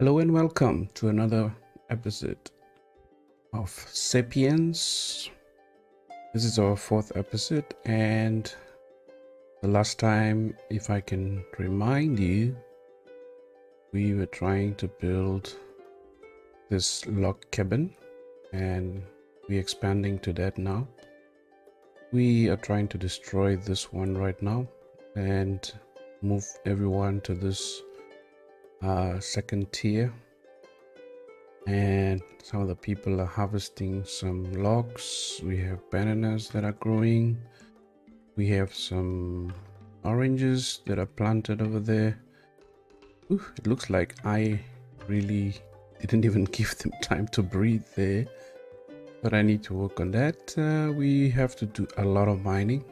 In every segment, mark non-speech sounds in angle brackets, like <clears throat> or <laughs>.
Hello and welcome to another episode of Sapiens. This is our fourth episode, and the last time, if I can remind you, we were trying to build this log cabin, and we're expanding to that now. We are trying to destroy this one right now and move everyone to this uh, second tier. And some of the people are harvesting some logs. We have bananas that are growing. We have some oranges that are planted over there. Ooh, it looks like i really didn't even <laughs> give them time to breathe there. But i need to work on that. Uh, we have to do a lot of mining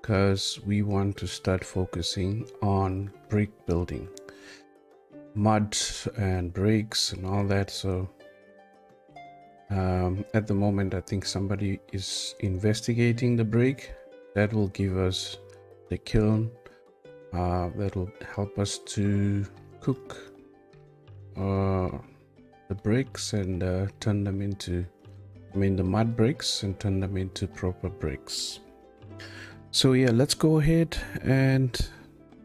because we want to start focusing on brick building mud and bricks and all that so um, at the moment I think somebody is investigating the brick that will give us the kiln. Uh, that will help us to cook uh, the bricks and uh, turn them into I mean the mud bricks and turn them into proper bricks so yeah let's go ahead and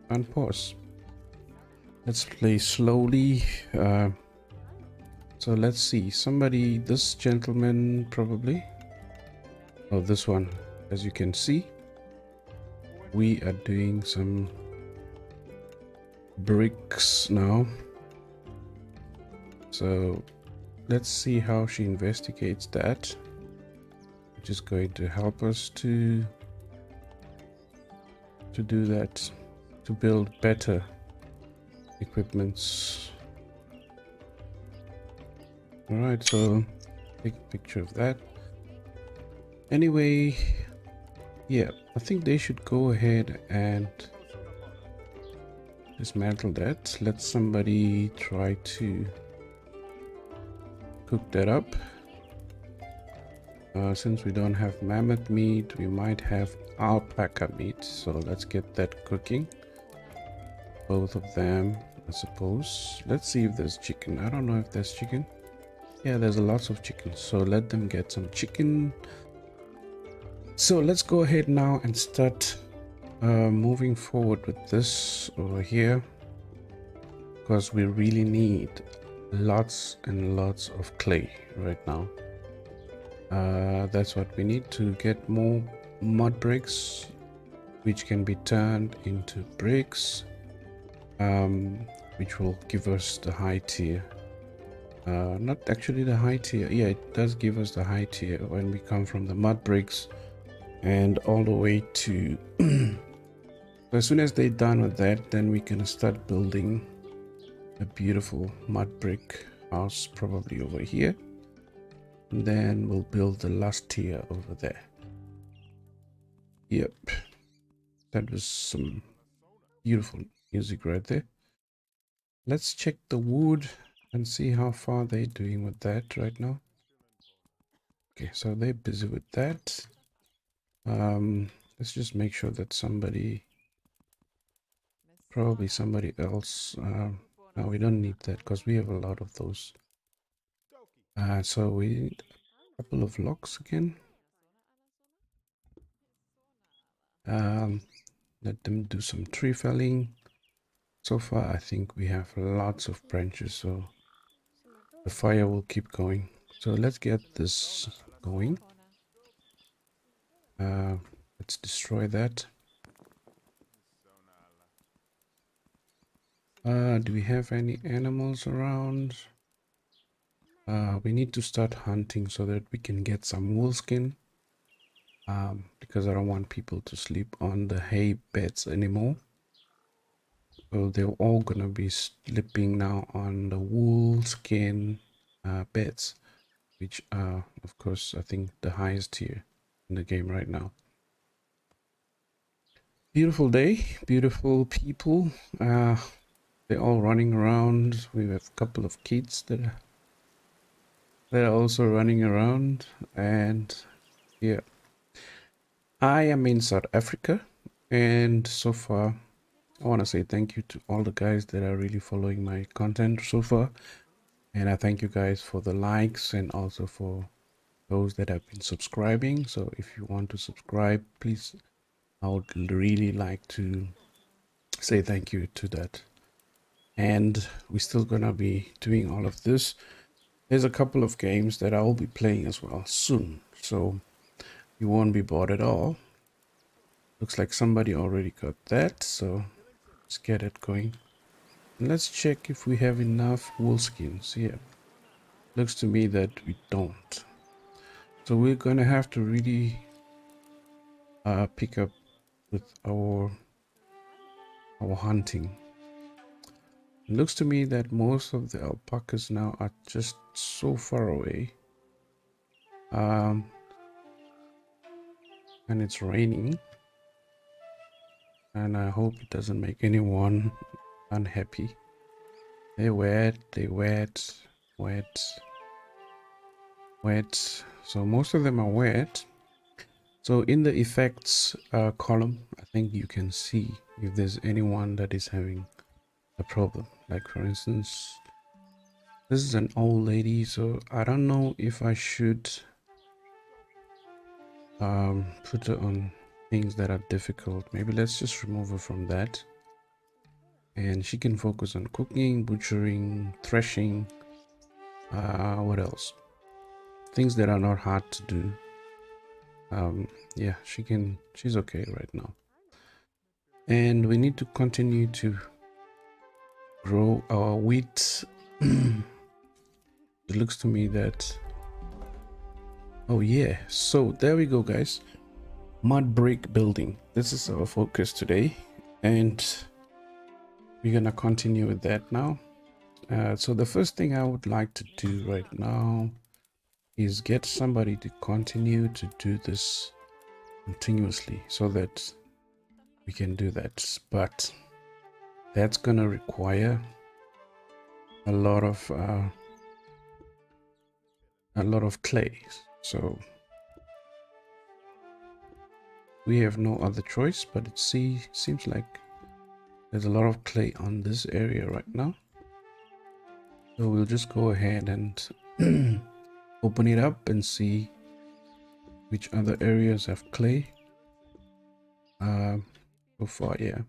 unpause let's play slowly uh, so let's see somebody this gentleman probably. Oh this one as you can see we are doing some bricks now. So let's see how she investigates that which is going to help us to to do that to build better equipments. All right so take a picture of that. Anyway yeah i think they should go ahead and dismantle that. Let somebody try to cook that up. Uh, since we don't have mammoth meat we might have alpaca meat. So let's get that cooking. Both of them I suppose. Let's see if there's chicken. I don't know if there's chicken. Yeah, there's a lots of chicken. So let them get some chicken. So let's go ahead now and start uh, moving forward with this over here. Because we really need lots and lots of clay right now. Uh, that's what we need to get more mud bricks which can be turned into bricks um, which will give us the high tier. Uh, not actually the high tier. Yeah, it does give us the high tier when we come from the mud bricks and all the way to... <clears throat> as soon as they're done with that, then we can start building a beautiful mud brick house probably over here. And then we'll build the last tier over there. Yep. That was some beautiful music right there. Let's check the wood and see how far they're doing with that right now. Okay, so they're busy with that. Um, let's just make sure that somebody, probably somebody else, uh, no, we don't need that because we have a lot of those. Uh, so we need a couple of locks again. Um, let them do some tree felling so far I think we have lots of branches so the fire will keep going. So let's get this going. Uh, let's destroy that. Uh, do we have any animals around? Uh, we need to start hunting so that we can get some wool skin um, because I don't want people to sleep on the hay beds anymore so they're all gonna be sleeping now on the wool skin uh, beds, which are, of course, I think the highest tier in the game right now. Beautiful day, beautiful people. Uh, they're all running around. We have a couple of kids that are, that are also running around, and yeah. I am in South Africa, and so far I want to say thank you to all the guys that are really following my content so far. And I thank you guys for the likes and also for those that have been subscribing. So if you want to subscribe, please, I would really like to say thank you to that. And we're still going to be doing all of this. There's a couple of games that I will be playing as well soon. So you won't be bored at all. Looks like somebody already got that. So let's get it going. Let's check if we have enough wool skins. Yeah. Looks to me that we don't. So we're to have to really uh, pick up with our our hunting. It looks to me that most of the alpacas now are just so far away. Um, and it's raining. And I hope it doesn't make anyone unhappy. They wet, they wet, wet, wet. So most of them are wet. So in the effects uh, column, I think you can see if there's anyone that is having a problem. Like for instance, this is an old lady. So I don't know if I should um, put her on things that are difficult. Maybe let's just remove her from that. And she can focus on cooking, butchering, threshing. Uh, what else? Things that are not hard to do. Um, yeah, she can, she's okay right now. And we need to continue to grow our wheat. <clears throat> it looks to me that oh yeah so there we go guys mud brick building. This is our focus today and we're gonna continue with that now. Uh, so the first thing i would like to do right now is get somebody to continue to do this continuously so that we can do that. But that's gonna require a lot of uh, a lot of clay. So we have no other choice but it see, seems like there's a lot of clay on this area right now. So we'll just go ahead and <clears throat> open it up and see which other areas have clay. Uh, so far, yeah.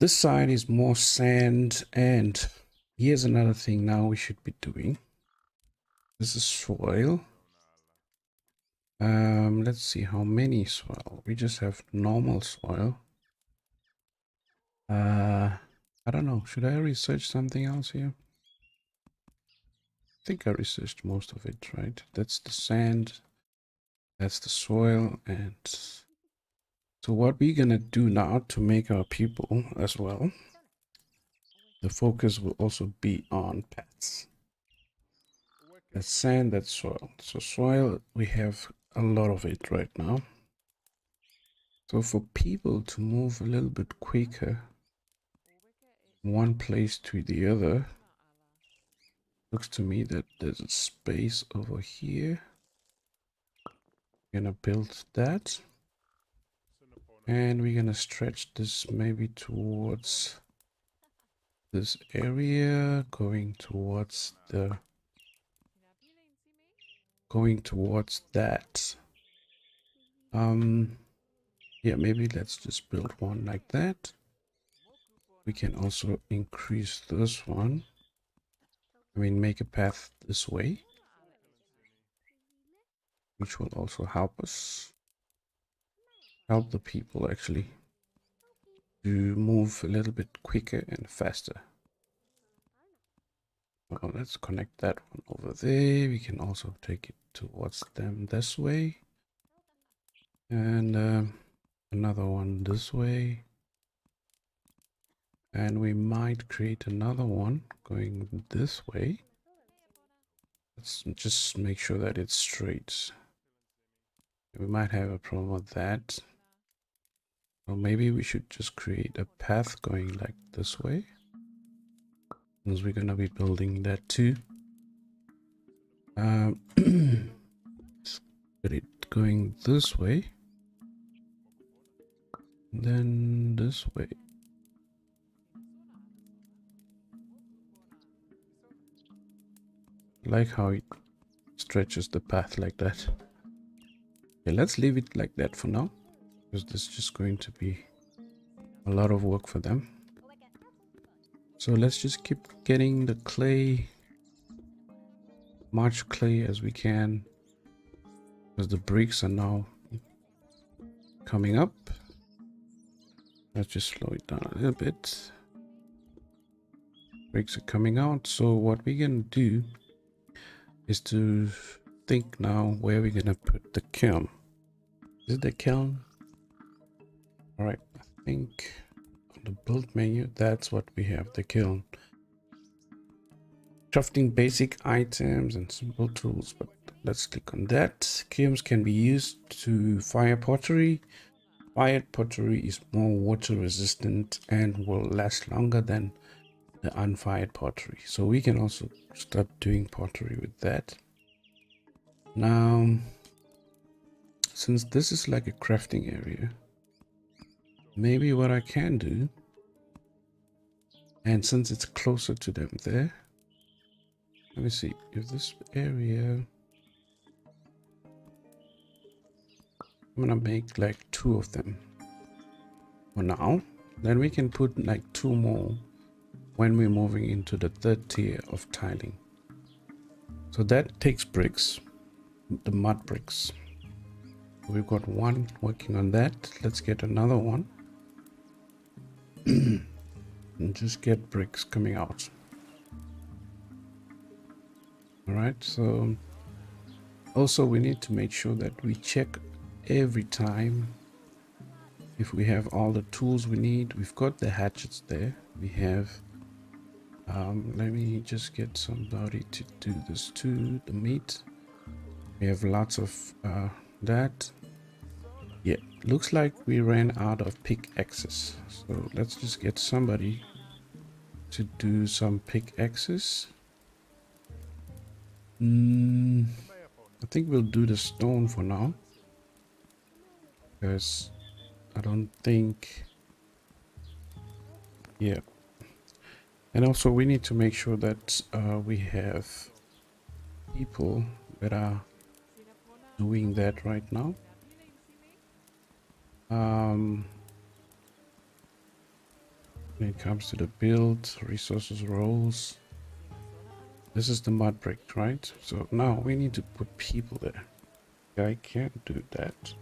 This side is more sand and here's another thing now we should be doing. This is soil. Um, let's see how many soil. We just have normal soil. Uh, I don't know. Should I research something else here? I think I researched most of it, right? That's the sand. That's the soil. And so what we're going to do now to make our people as well. The focus will also be on pets. That's sand, that's soil. So soil, we have a lot of it right now. So for people to move a little bit quicker one place to the other, looks to me that there's a space over here. gonna build that. And we're gonna stretch this maybe towards this area, going towards the going towards that. Um, yeah, maybe let's just build one like that. We can also increase this one. I mean, make a path this way. Which will also help us. Help the people actually to move a little bit quicker and faster. Well, let's connect that one over there. We can also take it towards them this way. And uh, another one this way. And we might create another one going this way. Let's just make sure that it's straight. We might have a problem with that. Or maybe we should just create a path going like this way because we're gonna be building that too. <clears throat> Um, get it going this way. Then this way. like how it stretches the path like that. Okay, let's leave it like that for now. Because this is just going to be a lot of work for them. So let's just keep getting the clay, much clay as we can. Because the bricks are now coming up. Let's just slow it down a little bit. Bricks are coming out. So what we can do is to think now where we're gonna put the kiln. Is it the kiln? All right, I think the build menu, that's what we have, the kiln. Crafting basic items and simple tools, but let's click on that. Kilns can be used to fire pottery. Fired pottery is more water resistant and will last longer than the unfired pottery. So we can also start doing pottery with that. Now, since this is like a crafting area, maybe what I can do, and since it's closer to them there, let me see if this area, I'm gonna make like two of them for now. Then we can put like two more when we're moving into the third tier of tiling. So that takes bricks, the mud bricks. We've got one working on that. Let's get another one. <clears throat> and just get bricks coming out. Alright, so also we need to make sure that we check every time if we have all the tools we need. We've got the hatchets there. We have um, let me just get somebody to do this too the meat we have lots of uh, that yeah looks like we ran out of pickaxes so let's just get somebody to do some pickaxes mm, I think we'll do the stone for now. Because I don't think yeah. And also we need to make sure that uh, we have people that are doing that right now um, when it comes to the build resources roles this is the mud brick right? So now we need to put people there. I can't do that.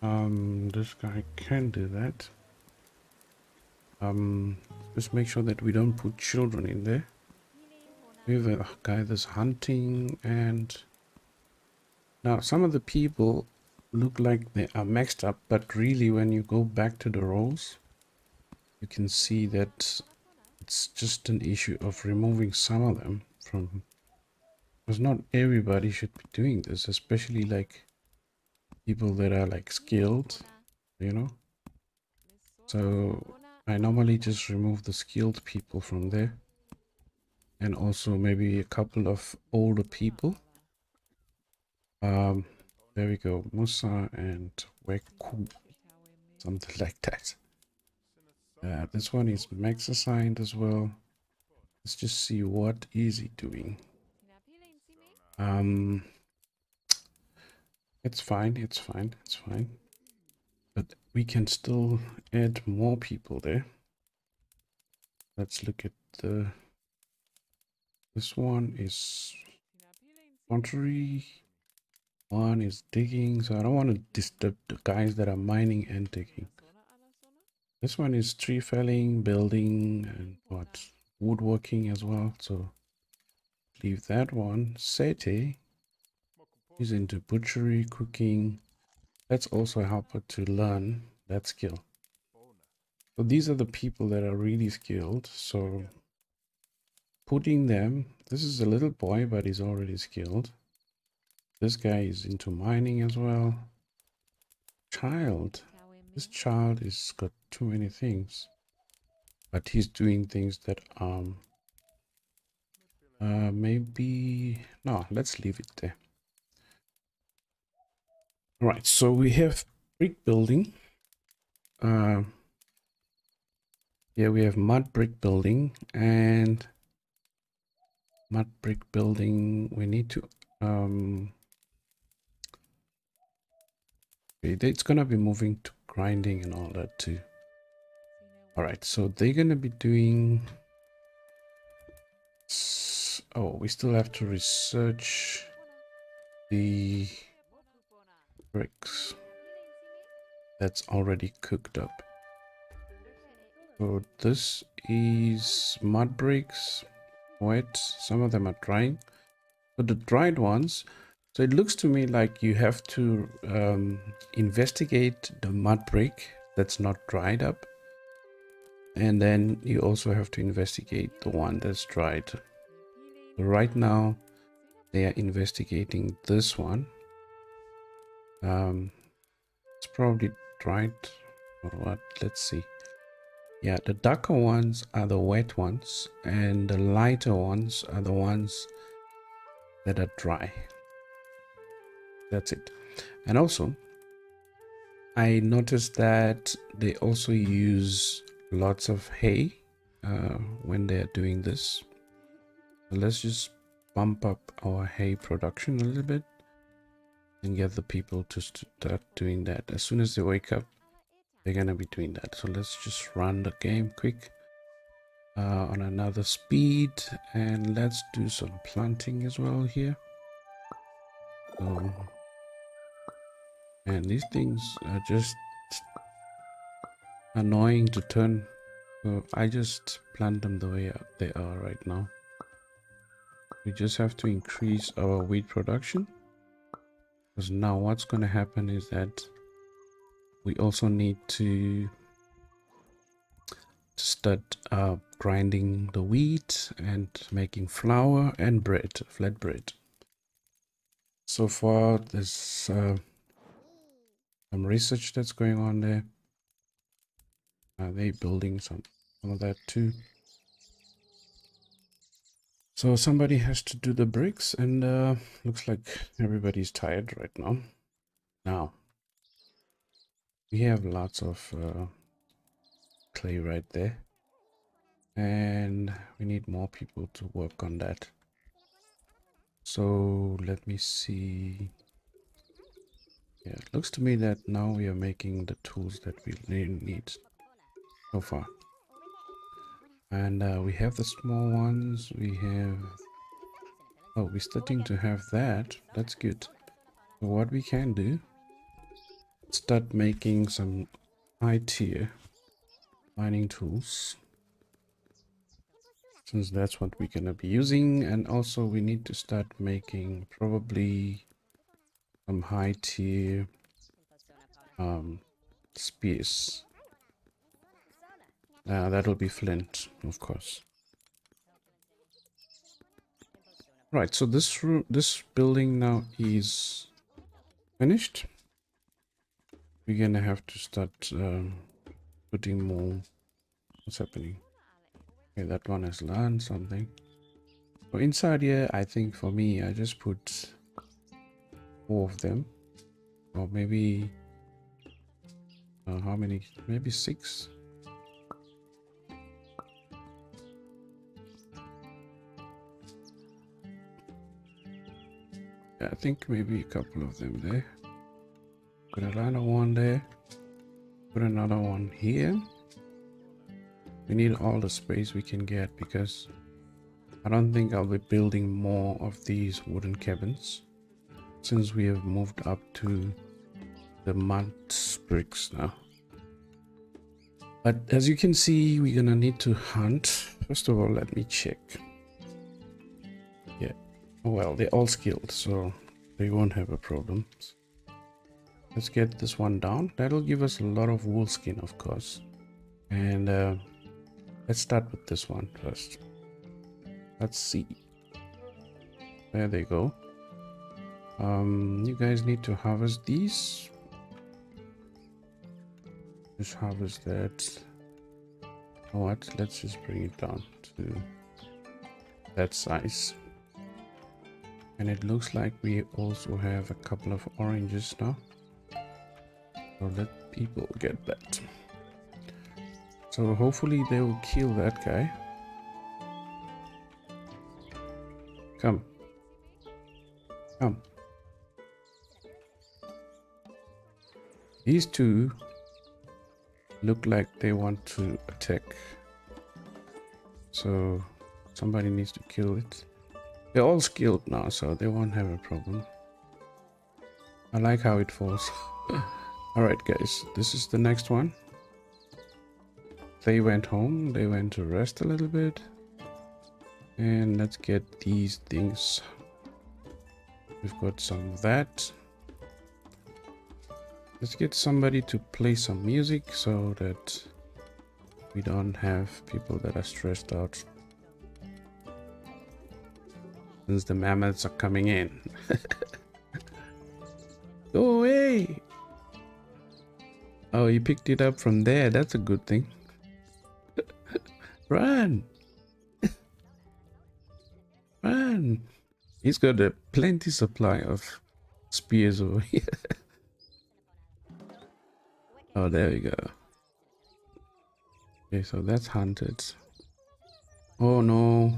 Um this guy can do that. Um just make sure that we don't put children in there. We have a guy that's hunting and now some of the people look like they are mixed up but really when you go back to the roles you can see that it's just an issue of removing some of them from because not everybody should be doing this especially like people that are like skilled you know so I normally just remove the skilled people from there. And also maybe a couple of older people. Um, there we go. Musa and Weku. Something like that. Uh, this one is max assigned as well. Let's just see what is he doing. Um, it's fine. It's fine. It's fine but we can still add more people there let's look at the this one is pottery one is digging so i don't want to disturb the guys that are mining and digging this one is tree felling building and what woodworking as well so leave that one sete is into butchery cooking Let's also help her to learn that skill. So these are the people that are really skilled. So putting them, this is a little boy, but he's already skilled. This guy is into mining as well. Child. This child is got too many things. But he's doing things that um uh maybe no, let's leave it there. Alright, so we have brick building. uh, yeah, we have mud brick building and mud brick building. We need to, um, it's gonna be moving to grinding and all that too. All right, so they're gonna be doing. Oh, we still have to research the bricks that's already cooked up. So this is mud bricks, wet. Some of them are drying. But the dried ones, so it looks to me like you have to um, investigate the mud brick that's not dried up. And then you also have to investigate the one that's dried. Right now, they are investigating this one. Um, it's probably dried or what? Let's see. Yeah, the darker ones are the wet ones, and the lighter ones are the ones that are dry. That's it. And also, I noticed that they also use lots of hay uh, when they're doing this. Let's just bump up our hay production a little bit and get the people to start doing that. As soon as they wake up, they're gonna be doing that. So let's just run the game quick uh, on another speed and let's do some planting as well here. And these things are just annoying to turn. So I just plant them the way they are right now. We just have to increase our wheat production. Because now what's going to happen is that we also need to, start uh, grinding the wheat and making flour and bread, flat bread. So far, there's uh, some research that's going on there. Are they building some, some of that too? So somebody has to do the bricks and uh, looks like everybody's tired right now. Now, we have lots of uh, clay right there. And we need more people to work on that. So let me see. Yeah, it looks to me that now we are making the tools that we need so far. And uh, we have the small ones we have oh we're starting to have that. That's good. What we can do start making some high tier mining tools. Since that's what we're gonna be using and also we need to start making probably some high tier um spears uh, that'll be flint, of course. Right, so this room, this building now is finished. We're gonna have to start um, putting more. What's happening? Okay, that one has learned something. So inside here, I think for me, I just put four of them, or maybe uh, how many? Maybe six. I think maybe a couple of them there. Put another one there. Put another one here. We need all the space we can get because I don't think I'll be building more of these wooden cabins since we have moved up to the mud bricks now. But as you can see, we're gonna need to hunt. First of all, let me check. Yeah, well, they're all skilled, so they won't have a problem. Let's get this one down. That'll give us a lot of wool skin, of course. And uh, let's start with this one first. Let's see. There they go. Um, you guys need to harvest these. Just harvest that. what? Let's just bring it down to that size and it looks like we also have a couple of oranges now so let people get that So hopefully they will kill that guy. Come. Come. These two look like they want to attack. So somebody needs to kill it. They're all skilled now, so they won't have a problem. I like how it falls. <laughs> Alright guys, this is the next one. They went home, they went to rest a little bit. And let's get these things. We've got some of that. Let's get somebody to play some music so that we don't have people that are stressed out. Since the mammoths are coming in. <laughs> Oh, Go away! Oh, you picked it up from there. That's a good thing. <laughs> Run! <laughs> Run! He's got a plenty supply of spears over here. Oh, there we go. Okay, so that's hunted. Oh no.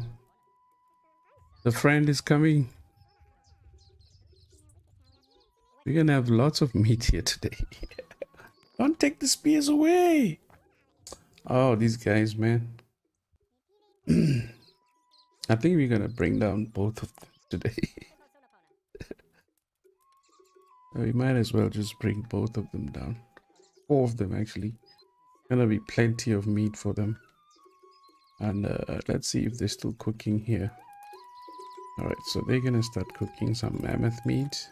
The friend is coming. We're gonna have lots of meat here today. <laughs> Don't take the spears away. Oh, these guys, man. <clears throat> I think we're gonna bring down both of them today. <laughs> we might as well just bring both of them down. Four of them, actually. Gonna be plenty of meat for them. And uh, let's see if they're still cooking here. Alright, so they're gonna start cooking some mammoth meat.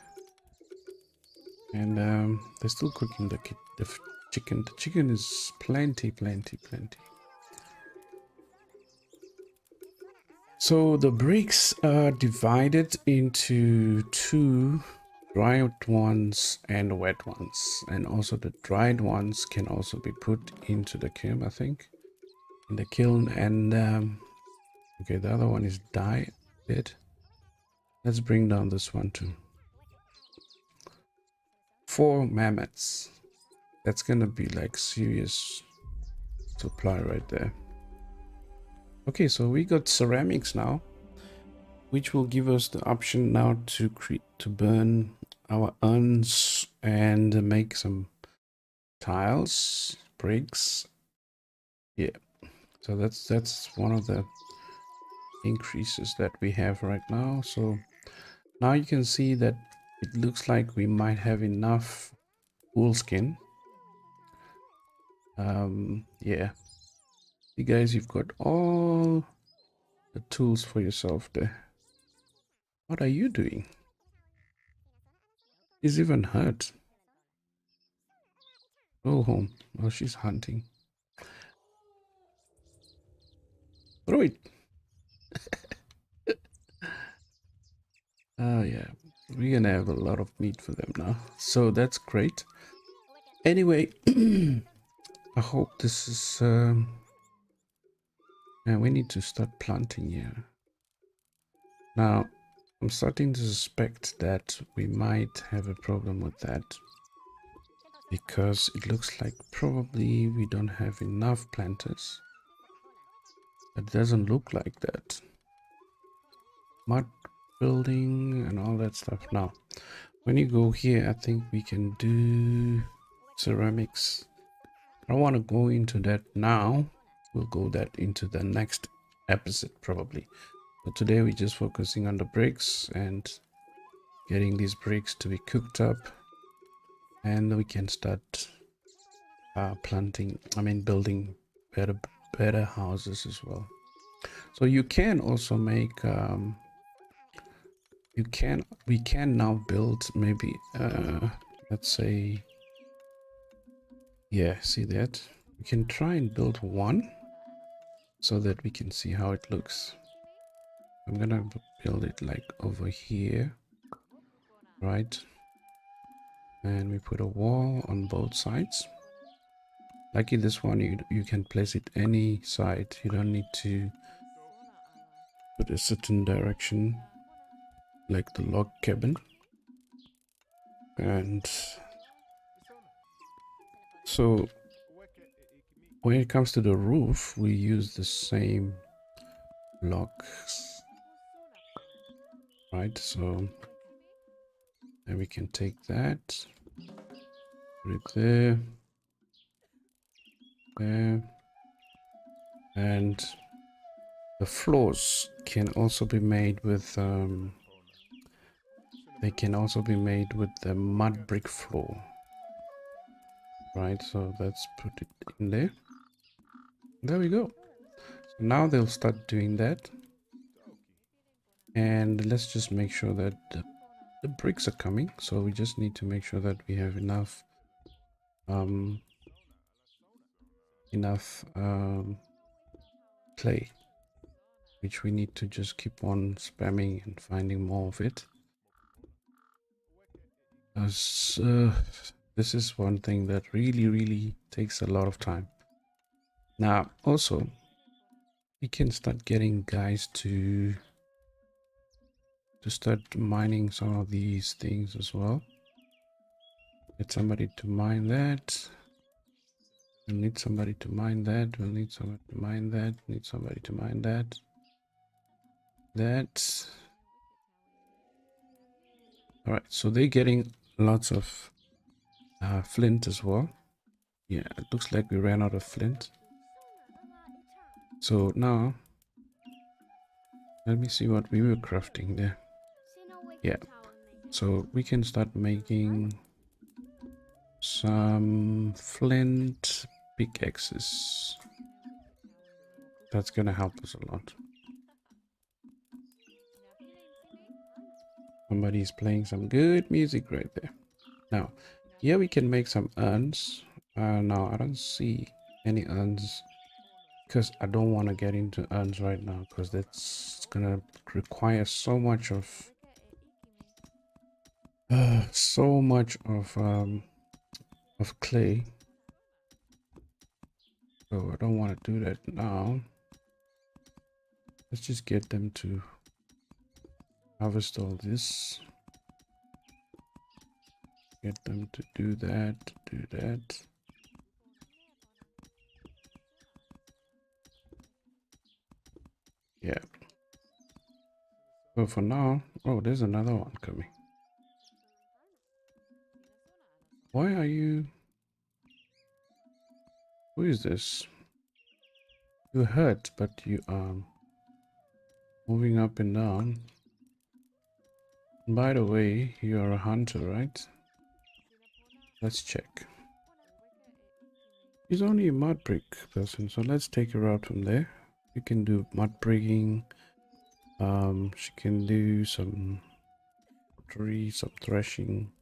And um, they're still cooking the, the chicken. The chicken is plenty, plenty, plenty. So the bricks are divided into two dried ones and wet ones. And also the dried ones can also be put into the kiln, I think. In the kiln and um, okay, the other one is dye bit. Let's bring down this one too. Four mammoths. That's gonna be like serious supply right there. Okay, so we got ceramics now, which will give us the option now to create to burn our urns and make some tiles, bricks. Yeah, so that's that's one of the increases that we have right now. So now you can see that it looks like we might have enough wool skin. Um, yeah, you guys, you've got all the tools for yourself there. What are you doing? He's even hurt. Go home. Oh, she's hunting. Throw it. oh, yeah. We're gonna have a lot of meat for them now. So that's great. Anyway, <clears throat> I hope this is... Um, and we need to start planting here. Now, I'm starting to suspect that we might have a problem with that. Because it looks like probably we don't have enough planters. It doesn't look like that. Mud building and all that stuff. Now, when you go here, I think we can do ceramics. I don't want to go into that now we'll go that into the next episode probably but today we're just focusing on the bricks and getting these bricks to be cooked up. And we can start uh, planting i mean building better better houses as well. So you can also make um, you can we can now build maybe uh, let's say yeah see that? We can try and build one so that we can see how it looks. I'm gonna build it like over here, right? And we put a wall on both sides. Like in this one, you, you can place it any side. You don't need to put a certain direction like the log cabin. And so when it comes to the roof, we use the same blocks, right? So then we can take that, put it there, there, and the floors can also be made with um, they can also be made with the mud brick floor right? So let's put it in there. There we go. So now they'll start doing that and let's just make sure that the, the bricks are coming so we just need to make sure that we have enough um enough um clay which we need to just keep on spamming and finding more of it. As, uh, this is one thing that really, really takes a lot of time. Now, also, we can start getting guys to to start mining some of these things as well. Get somebody to mine that. We'll need somebody to mine that. We'll need somebody to mine that. Need somebody to mine that that. All right, so they're getting lots of uh, flint as well. Yeah, it looks like we ran out of flint. So now, let me see what we were crafting there. Yeah, so we can start making some flint pickaxes. That's gonna help us a lot. Somebody's playing some good music right there. Now, here we can make some urns. Uh, now, I don't see any urns because I don't want to get into urns right now because that's gonna require so much of uh, <sighs> so much of um of clay. So I don't want to do that now. Let's just get them to harvest all this. Get them to do that do that. Yeah. So for now oh there's another one coming why are you who is this you hurt but you are moving up and down by the way, you're a hunter, right? Let's check. He's only a mud brick person, so let's take her out from there. We can do mud bricking. Um, she can do some pottery, some threshing,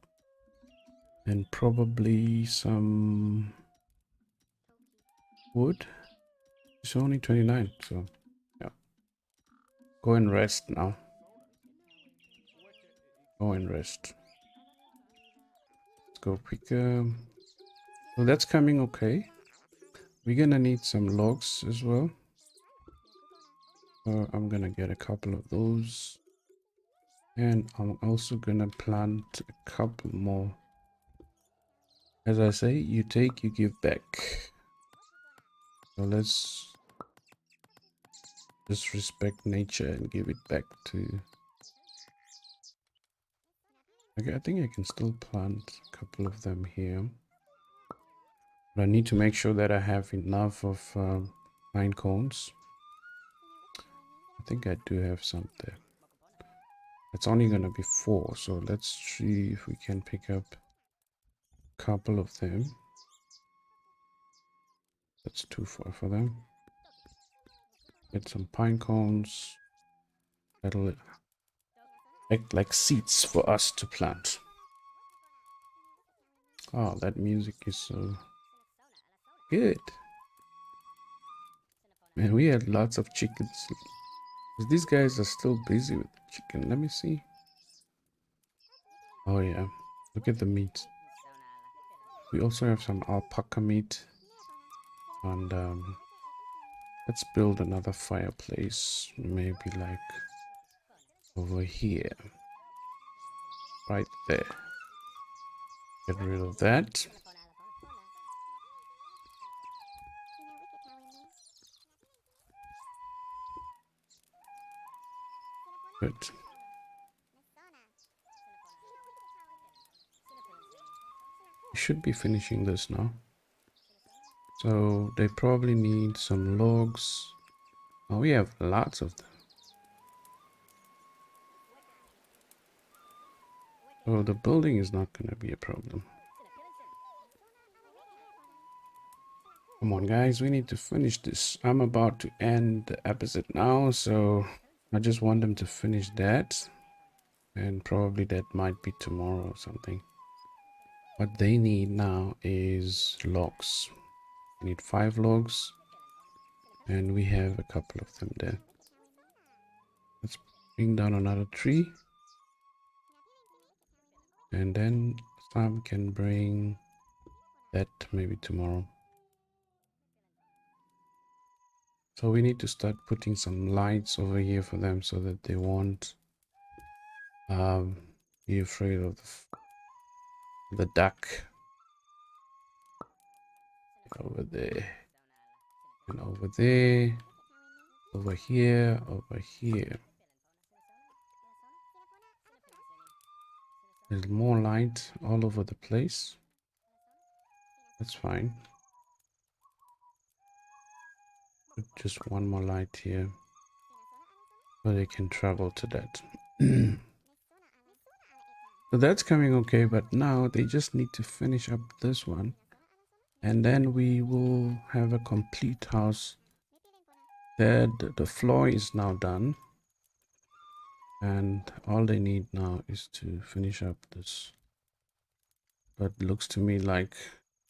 and probably some wood. It's only 29, so yeah. Go and rest now. Go and rest. Let's go quicker. Um, well, that's coming okay. We're gonna need some logs as well. So I'm gonna get a couple of those. And I'm also gonna plant a couple more. As I say, you take, you give back. So let's just respect nature and give it back to Okay, I think I can still plant a couple of them here. But I need to make sure that I have enough of um, pine cones. I think I do have some there. It's only going to be four, so let's see if we can pick up couple of them. That's too far for them. Get some pine cones. That'll act like seeds for us to plant. Oh, that music is so good. Man, we had lots of chickens. These guys are still busy with chicken. Let me see. Oh yeah, look at the meat. We also have some alpaca meat. And um, let's build another fireplace. Maybe like over here. Right there. Get rid of that. Good. Should be finishing this now. So they probably need some logs. Oh, we have lots of them. So the building is not going to be a problem. Come on, guys. We need to finish this. I'm about to end the episode now, so I just want them to finish that. And probably that might be tomorrow or something. What they need now is logs. We need five logs. And we have a couple of them there. Let's bring down another tree. And then Sam can bring that maybe tomorrow. So we need to start putting some lights over here for them so that they won't um, be afraid of the, the duck over there and over there over here over here. There's more light all over the place. That's fine. Just one more light here so they can travel to that <clears throat> so that's coming okay but now they just need to finish up this one. And then we will have a complete house. That the floor is now done. And all they need now is to finish up this. But looks to me like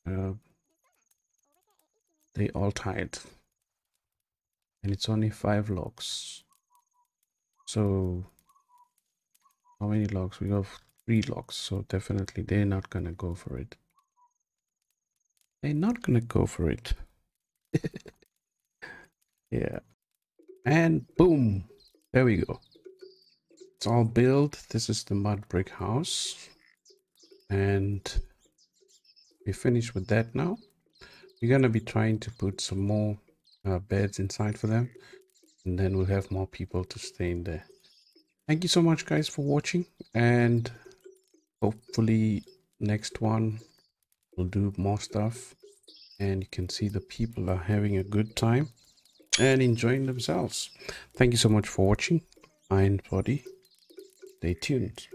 uh, they all tied. And it's only five logs. So how many logs? We have logs so definitely they're not gonna go for it. They're not gonna go for it. <laughs> Yeah. And boom there we go. It's all built. This is the mud brick house. And we finished with that now. We're gonna be trying to put some more uh, beds inside for them. And then we'll have more people to stay in there. Thank you so much guys for watching. And hopefully next one we'll do more stuff and you can see the people are having a good time and enjoying themselves. Thank you so much for watching. Iron body. Stay tuned